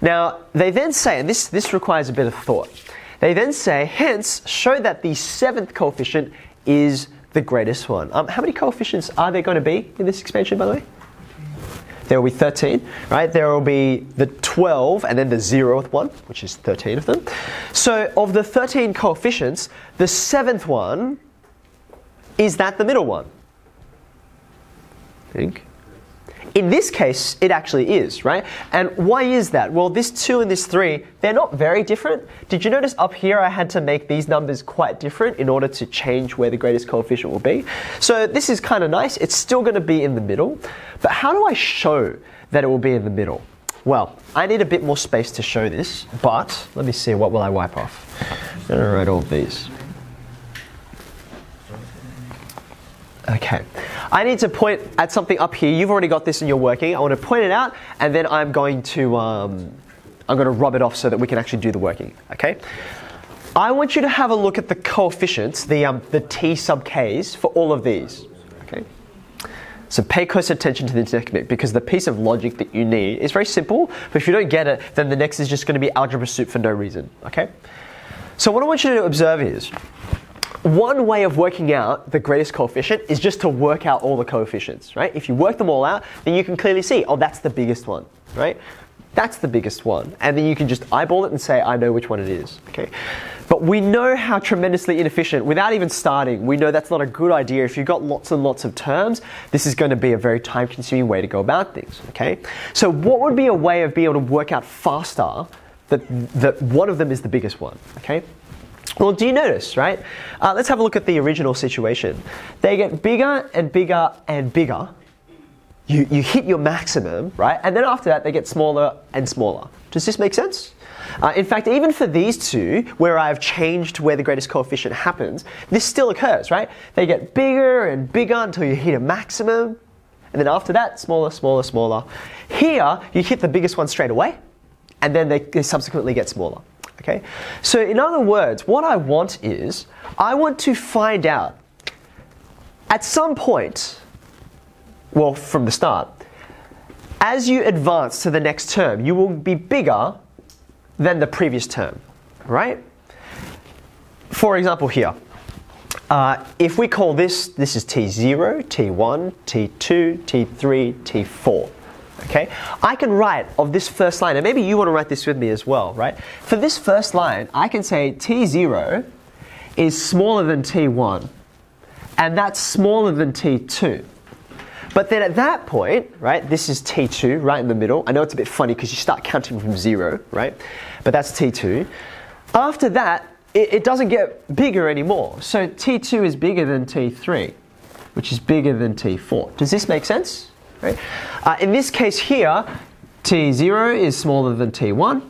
Now, they then say, and this, this requires a bit of thought, they then say, hence, show that the seventh coefficient is the greatest one. Um, how many coefficients are there going to be in this expansion, by the way? There will be 13, right? There will be the 12 and then the zeroth one, which is 13 of them. So, of the 13 coefficients, the seventh one is that the middle one? I think. In this case, it actually is, right? And why is that? Well, this 2 and this 3, they're not very different. Did you notice up here I had to make these numbers quite different in order to change where the greatest coefficient will be? So this is kind of nice. It's still going to be in the middle. But how do I show that it will be in the middle? Well, I need a bit more space to show this, but let me see, what will I wipe off? I'm going to write all of these. Okay. I need to point at something up here. You've already got this and you're working. I want to point it out and then I'm going to um, I'm going to rub it off so that we can actually do the working. Okay. I want you to have a look at the coefficients, the um, the t sub k's for all of these. Okay. So pay close attention to next bit because the piece of logic that you need is very simple. But if you don't get it, then the next is just going to be algebra soup for no reason. Okay. So what I want you to observe is one way of working out the greatest coefficient is just to work out all the coefficients, right? If you work them all out, then you can clearly see, oh, that's the biggest one, right? That's the biggest one. And then you can just eyeball it and say, I know which one it is, okay? But we know how tremendously inefficient, without even starting, we know that's not a good idea. If you've got lots and lots of terms, this is going to be a very time consuming way to go about things, okay? So what would be a way of being able to work out faster that, that one of them is the biggest one, okay? Well, do you notice, right? Uh, let's have a look at the original situation. They get bigger and bigger and bigger. You, you hit your maximum, right? And then after that, they get smaller and smaller. Does this make sense? Uh, in fact, even for these two, where I've changed where the greatest coefficient happens, this still occurs, right? They get bigger and bigger until you hit a maximum. And then after that, smaller, smaller, smaller. Here, you hit the biggest one straight away, and then they, they subsequently get smaller. Okay? So, in other words, what I want is I want to find out at some point, well, from the start, as you advance to the next term, you will be bigger than the previous term, right? For example, here, uh, if we call this, this is T0, T1, T2, T3, T4. Okay, I can write of this first line, and maybe you want to write this with me as well, right? For this first line, I can say T0 is smaller than T1, and that's smaller than T2. But then at that point, right, this is T2 right in the middle. I know it's a bit funny because you start counting from zero, right? But that's T2. After that, it, it doesn't get bigger anymore. So T2 is bigger than T3, which is bigger than T4. Does this make sense? Right? Uh, in this case here, T0 is smaller than T1.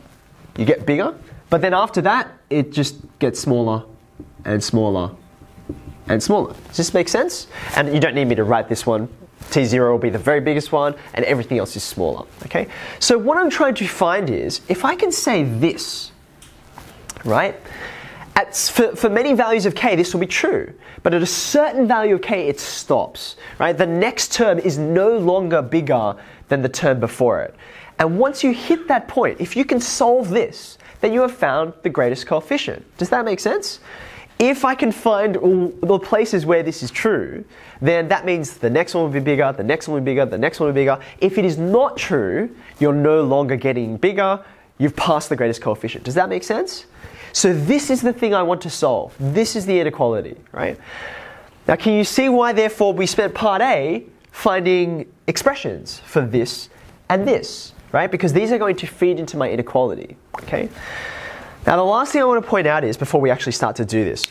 You get bigger. But then after that, it just gets smaller and smaller and smaller. Does this make sense? And you don't need me to write this one. T0 will be the very biggest one, and everything else is smaller. Okay? So what I'm trying to find is, if I can say this, right? At, for, for many values of k, this will be true. But at a certain value of k, it stops. Right? The next term is no longer bigger than the term before it. And once you hit that point, if you can solve this, then you have found the greatest coefficient. Does that make sense? If I can find the places where this is true, then that means the next one will be bigger, the next one will be bigger, the next one will be bigger. If it is not true, you're no longer getting bigger, you've passed the greatest coefficient. Does that make sense? So this is the thing I want to solve. This is the inequality, right? Now, can you see why, therefore, we spent part A finding expressions for this and this, right? Because these are going to feed into my inequality, okay? Now, the last thing I want to point out is, before we actually start to do this,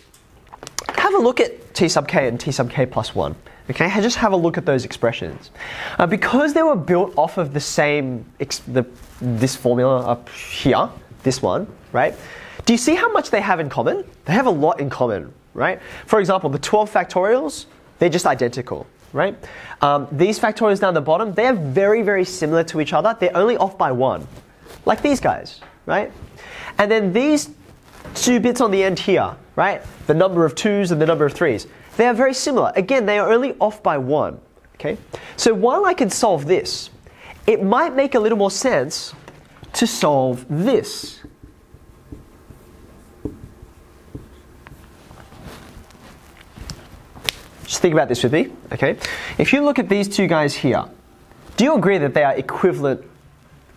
have a look at t sub k and t sub k plus 1. Okay, just have a look at those expressions. Uh, because they were built off of the same, the, this formula up here, this one, right? Do you see how much they have in common? They have a lot in common, right? For example, the 12 factorials, they're just identical, right? Um, these factorials down the bottom, they are very, very similar to each other. They're only off by one, like these guys, right? And then these two bits on the end here, right? The number of twos and the number of threes, they are very similar. Again, they are only off by one, okay? So while I can solve this, it might make a little more sense to solve this. Just think about this with me, okay? If you look at these two guys here, do you agree that they are equivalent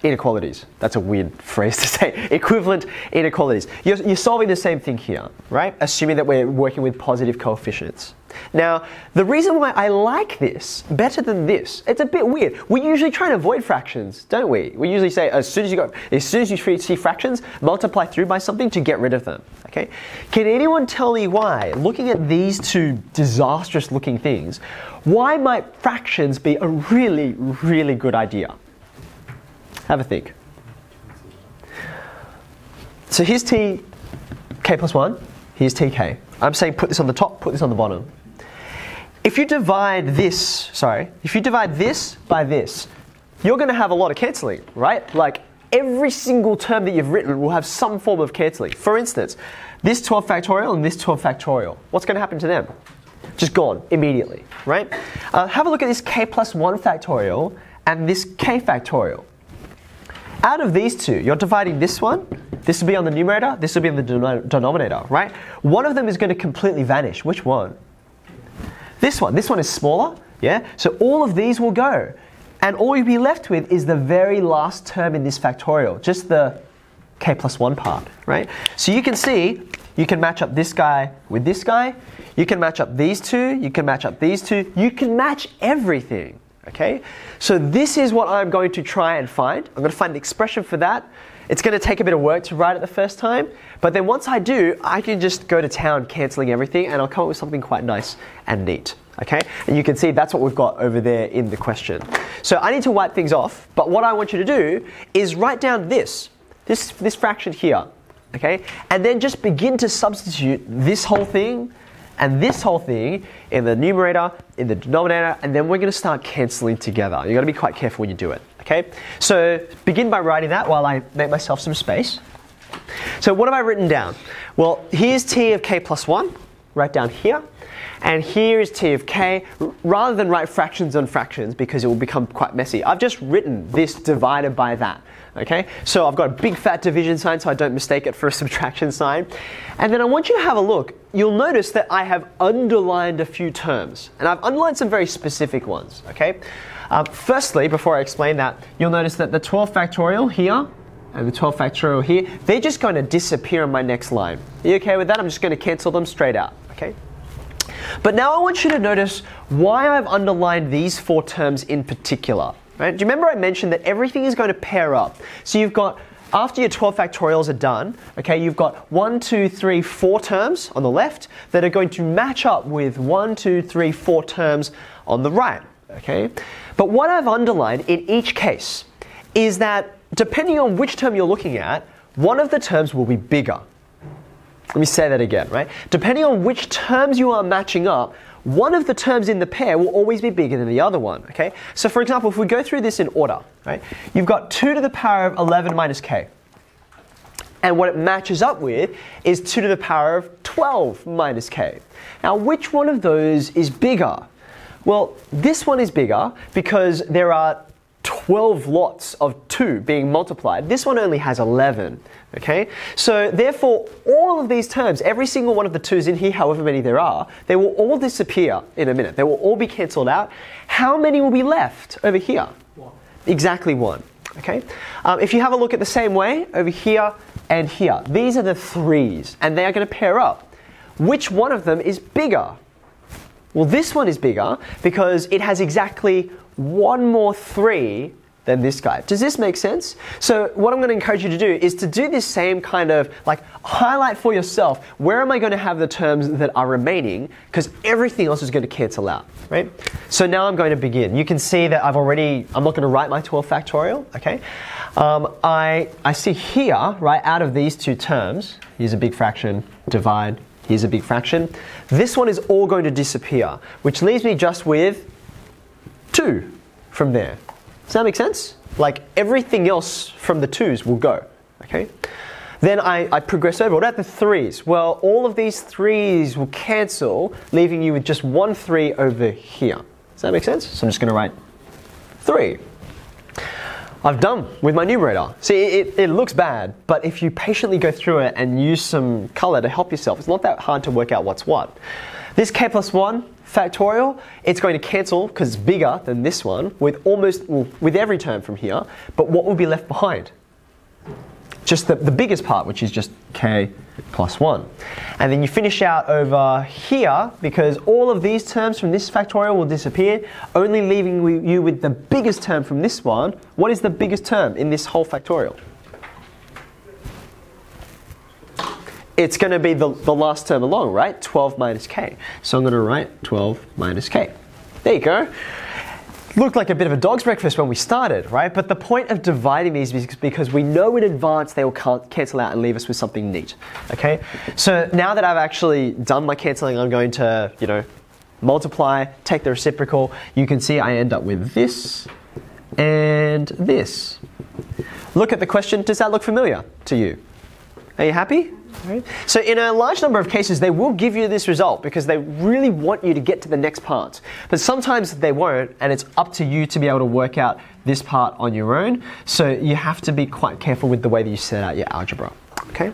inequalities? That's a weird phrase to say. Equivalent inequalities. You're, you're solving the same thing here, right? Assuming that we're working with positive coefficients. Now, the reason why I like this better than this, it's a bit weird. We usually try and avoid fractions, don't we? We usually say as soon as you go, as soon as you see fractions, multiply through by something to get rid of them. Okay? Can anyone tell me why, looking at these two disastrous looking things, why might fractions be a really, really good idea? Have a think. So here's t k plus 1, here's tk. I'm saying put this on the top, put this on the bottom. If you divide this, sorry, if you divide this by this, you're going to have a lot of cancelling, right? Like every single term that you've written will have some form of cancelling. For instance, this 12 factorial and this 12 factorial. What's going to happen to them? Just gone immediately, right? Uh, have a look at this k plus 1 factorial and this k factorial. Out of these two, you're dividing this one, this will be on the numerator, this will be on the denominator, right? One of them is going to completely vanish. Which one? This one. This one is smaller, yeah? So all of these will go. And all you'll be left with is the very last term in this factorial, just the k plus 1 part, right? So you can see, you can match up this guy with this guy, you can match up these two, you can match up these two, you can match everything, okay? So this is what I'm going to try and find. I'm going to find the expression for that. It's going to take a bit of work to write it the first time, but then once I do, I can just go to town cancelling everything and I'll come up with something quite nice and neat. Okay? And you can see that's what we've got over there in the question. So I need to wipe things off, but what I want you to do is write down this, this, this fraction here. Okay? And then just begin to substitute this whole thing and this whole thing in the numerator, in the denominator, and then we're going to start cancelling together. You've got to be quite careful when you do it. Okay? So begin by writing that while I make myself some space. So what have I written down? Well, here's t of k plus 1, right down here. And here is t of k, rather than write fractions on fractions because it will become quite messy. I've just written this divided by that. Okay, so I've got a big fat division sign so I don't mistake it for a subtraction sign. And then I want you to have a look. You'll notice that I have underlined a few terms, and I've underlined some very specific ones. Okay, um, firstly, before I explain that, you'll notice that the 12 factorial here and the 12 factorial here, they're just going to disappear on my next line. Are you okay with that? I'm just going to cancel them straight out. Okay. But now I want you to notice why I've underlined these four terms in particular. Right? Do you remember I mentioned that everything is going to pair up? So you've got after your 12 factorials are done, okay, you've got one, two, three, four terms on the left that are going to match up with one, two, three, four terms on the right, okay? But what I've underlined in each case is that depending on which term you're looking at, one of the terms will be bigger. Let me say that again, right? Depending on which terms you are matching up, one of the terms in the pair will always be bigger than the other one, okay? So for example, if we go through this in order, right? You've got 2 to the power of 11 minus k. And what it matches up with is 2 to the power of 12 minus k. Now, which one of those is bigger? Well, this one is bigger because there are 12 lots of 2 being multiplied. This one only has 11. Okay? So therefore, all of these terms, every single one of the 2's in here, however many there are, they will all disappear in a minute. They will all be cancelled out. How many will be left over here? One. Exactly one. Okay? Um, if you have a look at the same way, over here and here, these are the 3's, and they are going to pair up. Which one of them is bigger? Well, this one is bigger because it has exactly one more 3 than this guy. Does this make sense? So what I'm going to encourage you to do is to do this same kind of like highlight for yourself. Where am I going to have the terms that are remaining? Because everything else is going to cancel out, right? So now I'm going to begin. You can see that I've already, I'm not going to write my 12 factorial, okay? Um, I, I see here, right, out of these two terms, here's a big fraction, divide, here's a big fraction. This one is all going to disappear, which leaves me just with 2 from there. Does that make sense? Like everything else from the twos will go. Okay? Then I, I progress over. What about the threes? Well, all of these threes will cancel, leaving you with just one three over here. Does that make sense? So I'm just going to write three. I've done with my numerator. See, it, it looks bad, but if you patiently go through it and use some color to help yourself, it's not that hard to work out what's what. This k plus 1 factorial, it's going to cancel because it's bigger than this one with almost, well, with every term from here, but what will be left behind? Just the, the biggest part, which is just k plus 1. And then you finish out over here because all of these terms from this factorial will disappear, only leaving you with the biggest term from this one. What is the biggest term in this whole factorial? It's going to be the, the last term along, right? 12 minus k. So I'm going to write 12 minus k. There you go looked like a bit of a dog's breakfast when we started, right? But the point of dividing these is because we know in advance they will cancel out and leave us with something neat, okay? So now that I've actually done my canceling, I'm going to, you know, multiply, take the reciprocal. You can see I end up with this and this. Look at the question, does that look familiar to you? Are you happy? Right. So in a large number of cases, they will give you this result because they really want you to get to the next part. But sometimes they won't, and it's up to you to be able to work out this part on your own. So you have to be quite careful with the way that you set out your algebra. Okay?